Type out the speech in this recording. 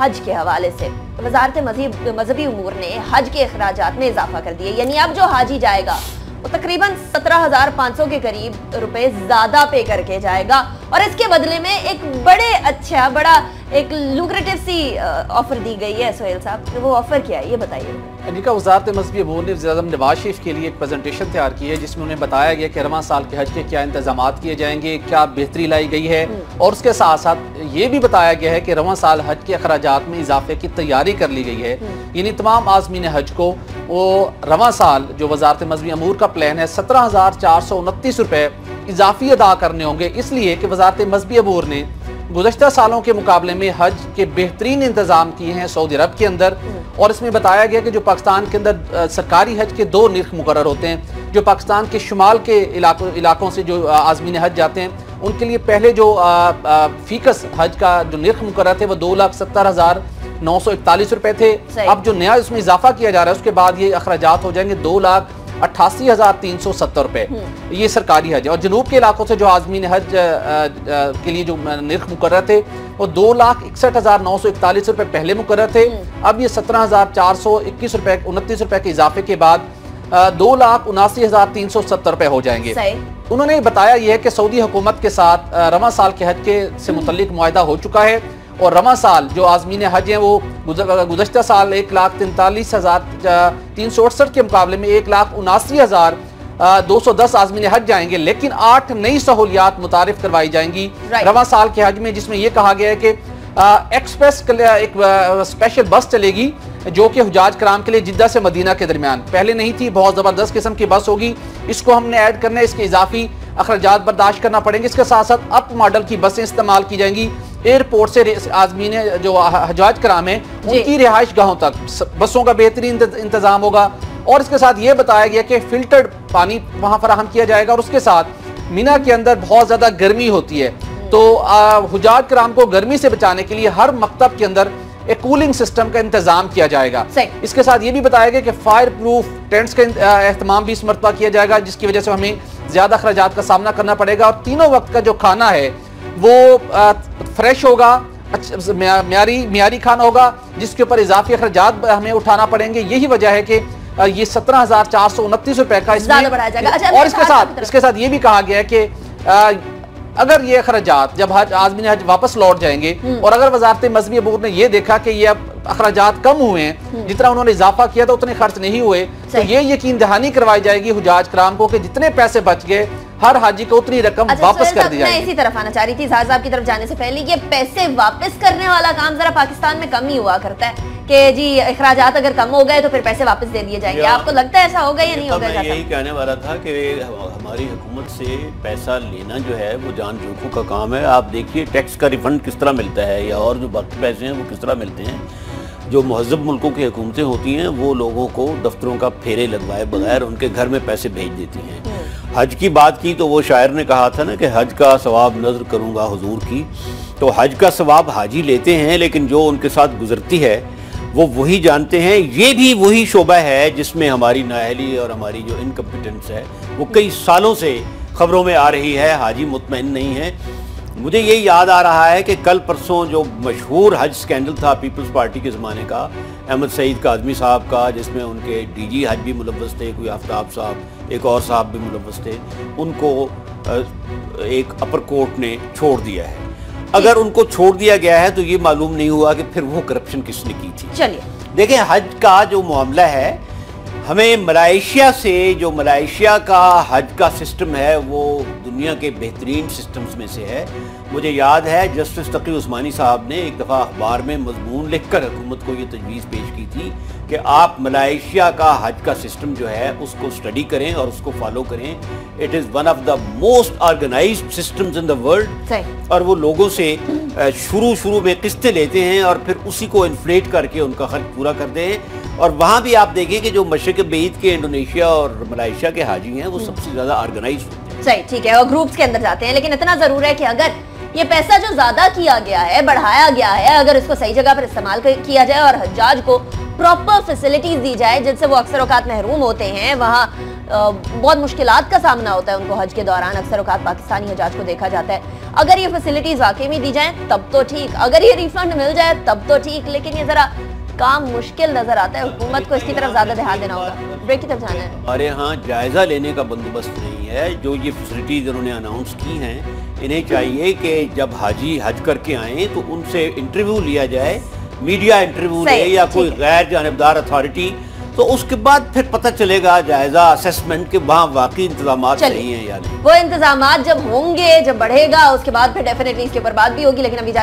हज के हवाले से। वजारत मजहबी उमूर ने हज के अखराज में इजाफा कर दिया यानी अब जो हाजी जाएगा, वो तकरीबन सत्रह हज़ार पाँच सौ के करीब रुपए ज़्यादा पे करके जाएगा। और इसके बदले में एक बड़े अच्छा बड़ा एक लुक्रेटिव सी ऑफ़र दी गई है सोहेल साहब। तो वो ऑफ़र क्या है? ये बताइए। अमेरिका वजारत मजहबी अमूर ने वज़ी नवाज़ शरीफ के लिए एक प्रेजेंटेशन तैयार की है जिसमें उन्हें बताया गया कि रवा साल के हज के क्या इंतज़ाम किए जाएँगे क्या बेहतरी लाई गई है। हम्म। और उसके साथ साथ ये भी बताया गया है कि रवा साल हज के अखराज में इजाफे की तैयारी कर ली गई है। हम्म। यानी तमाम आजमीन हज को वो रवा साल जो वजारत मजहबी अमूर का प्लान है सत्रह हज़ार चार सौ उनतीस रुपये इजाफी अदा करने होंगे। इसलिए कि वजारत मजहबी अबूर ने गुजशत सालों के मुकाबले में हज के बेहतरीन इंतज़ाम किए हैं सऊदी अरब के अंदर। और इसमें बताया गया कि जो पाकिस्तान के अंदर सरकारी हज के दो निर्ख मुकर होते हैं जो पाकिस्तान के शुमाल के इलाकों इलाकों से जो आजमीन हज जाते हैं उनके लिए पहले जो फीकस हज का जो निर्ख मुकर थे वो दो लाख सत्तर हज़ार नौ सौ इकतालीस रुपए थे। अब जो नया उसमें इजाफा किया जा रहा है उसके बाद ये अखराज हो जाएँगे दो लाख अट्ठासी हज़ार तीन सौ सत्तर रुपए हम्म। ये सरकारी हज है और जनूब के इलाकों से जो आजमीन हज के लिए जो निर्ख मुकर थे वो दो लाख इकसठ हज़ार नौ सौ इकतालीस रुपए पहले मुकर थे हम्म। अब ये सत्रह हज़ार चार सौ इक्कीस रुपए उनतीस रुपए के इजाफे के बाद दो लाख उनासी हज़ार तीन सौ सत्तर रुपए हो जाएँगे उन्होंने बताया यह है कि सऊदी हुकूमत के साथ रवा साल के हज के से हम्म। मुतलिक मुआदा हो चुका है और रवा साल जो आजमीन हज हैं वो गुजशत साल एक लाख तैंतालीस हज़ार तीन सौ अड़सठ के मुकाबले में एक लाख उनासी हज़ार दो सौ दस आजमीन हज जाएँगे लेकिन आठ नई सहूलियात मुतारफ करवाई जाएँगी रवा साल के हज में जिसमें यह कहा गया है कि एक्सप्रेस एक स्पेशल बस चलेगी जो कि हजाज कराम के लिए जिद्दा से मदीना के दरमियान। पहले नहीं थी बहुत ज़बरदस्त किस्म की बस होगी इसको हमने ऐड करना है इसके इजाफी अखराज बर्दाश्त करना पड़ेंगे इसके साथ साथ अप मॉडल की बसें इस्तेमाल की जाएँगी। एयरपोर्ट से आजमीन जो हजाज कराम है उनकी रिहाइश गाहों तक। बसों का बेहतरीन इंतज़ाम होगा। और इसके साथ ये बताया गया कि फिल्टर्ड पानी वहाँ फराहम किया जाएगा। और उसके साथ मीना के अंदर बहुत ज़्यादा गर्मी होती है। तो हजाज कराम को गर्मी से बचाने के लिए हर मकतब के अंदर एक कूलिंग सिस्टम का इंतज़ाम किया जाएगा। इसके साथ ये भी बताया गया कि फायर प्रूफ टेंट्स का अहतमाम भी इस मरतबा किया जाएगा जिसकी वजह से हमें ज़्यादा अखराज का सामना करना पड़ेगा। और तीनों वक्त का जो खाना है वो फ्रेश होगा म्यारी म्यारी खाना होगा जिसके ऊपर इजाफी अखराज हमें उठाना पड़ेंगे यही वजह है कि ये सत्रह हज़ार चार सौ उनतीस रुपए का इसमें अच्छा, और इसके साथ इसके साथ ये भी कहा गया है कि अगर ये अखराज जब हज आजमी हज वापस लौट जाएँगे हम्म। और अगर वजारत मजहबी अबूर ने यह देखा कि ये अब अखराज कम हुए हैं हम्म। जितना उन्होंने इजाफा किया था उतने खर्च नहीं हुए तो ये यकीन दहानी करवाई जाएगी हजाज कराम को कि जितने पैसे बच गए हर हाजी को उतनी रकम अच्छा, वापस कर दी जाएगी। इसी तरफ़ आना चाह रही थी। साहब की तरफ़ जाने से पहले ये पैसे वापस करने वाला काम जरा पाकिस्तान में कम ही हुआ करता है कि जी अखराज अगर कम हो गए तो फिर पैसे वापस दे दिए जाएँगे। आपको लगता है ऐसा होगा या नहीं होगा यही कहने वाला था कि हमारी हुकूमत से पैसा लेना जो है वो जान जोखों का काम है। आप देखिए टैक्स का रिफंड किस तरह मिलता है या और जो बाकी पैसे हैं वो किस तरह मिलते हैं। जो महजब मुल्कों की हुकूमतें होती हैं वो लोगों को दफ्तरों का फेरे लगवाए बगैर उनके घर में पैसे भेज देती हैं। हज की बात की तो वो शायर ने कहा था ना कि हज का सवाब नज़र करूँगा हजूर की। तो हज का सवाब हाजी लेते हैं, लेकिन जो उनके साथ गुजरती है, वो वही जानते हैं। ये भी वही शोबा है जिसमें हमारी नाहली और हमारी जो इनकम्पिटेंस है, वो कई सालों से खबरों में आ रही है। हाजी मुतमिन नहीं है। मुझे ये याद आ रहा है कि कल परसों जो मशहूर हज स्कैंडल था पीपल्स पार्टी के ज़माने का अहमद सईद काजमी साहब का जिसमें उनके डीजी हज भी मुलवस थे कोई आफ्ताब साहब एक और साहब भी मुलवस थे उनको एक अपर कोर्ट ने छोड़ दिया है। अगर उनको छोड़ दिया गया है तो ये मालूम नहीं हुआ कि फिर वो करप्शन किसने की थी। चलिए। देखें हज का जो मामला है हमें मलाइशिया से जो मलाइशिया का हज का सिस्टम है वो दुनिया के बेहतरीन सिस्टम्स में से है। मुझे याद है जस्टिस तकी उस्मानी साहब ने एक दफ़ा अखबार में मजमून लिख कर हुकूमत को ये तजवीज़ पेश की थी कि आप मलाइशिया का हज का सिस्टम जो है उसको स्टडी करें और उसको फॉलो करें। It is one of the most organize systems in the world और वो लोगों से शुरू शुरू में किस्तें लेते हैं और फिर उसी को इन्फ्लेट करके उनका खर्च पूरा कर दें और वहाँ भी आप देखें कि जो मशरक बीत के इंडोनेशिया और मलाइशिया के हाजी हैं वो सबसे ज़्यादा ऑर्गेनाइज होते हैं सही, ठीक है, और ग्रुप्स के अंदर जाते हैं, लेकिन इतना ज़रूर है कि अगर ये पैसा जो ज़्यादा किया गया है, बढ़ाया गया है, अगर इसको सही जगह पर इस्तेमाल किया जाए और हजाज को प्रॉपर फैसिलिटीज़ दी जाए, जिनसे वो अक्सर औकात महरूम होते हैं, वहाँ बहुत मुश्किल का सामना होता है उनको हज के दौरान, अक्सर औकात पाकिस्तानी हजाज को देखा जाता है। अगर ये फैसिलिटीज़ वाकई में दी जाए, तब तो ठीक, अगर ये रिफंड मिल जाए, तब तो ठीक, लेकिन ये जरा काम मुश्किल नज़र आता है, हुकूमत को इसकी तरफ़ ज़्यादा ध्यान देना होगा। ब्रेक की तरफ़ जाना है। हमारे यहाँ जायजा लेने का बंदोबस्त नहीं है जो ये फैसिलिटीज़ उन्होंने अनाउंस की हैं इन्हें चाहिए कि जब हाजी हज करके आए तो उनसे इंटरव्यू लिया जाए मीडिया इंटरव्यू ले या कोई गैर जानबदार अथॉरिटी तो उसके बाद फिर पता चलेगा जायजा असेसमेंट के वहाँ वाकई इंतज़ाम सही हैं या वो इंतज़ाम जब होंगे जब बढ़ेगा उसके बाद फिर डेफिनेटली इसके ऊपर बात भी होगी लेकिन अभी जा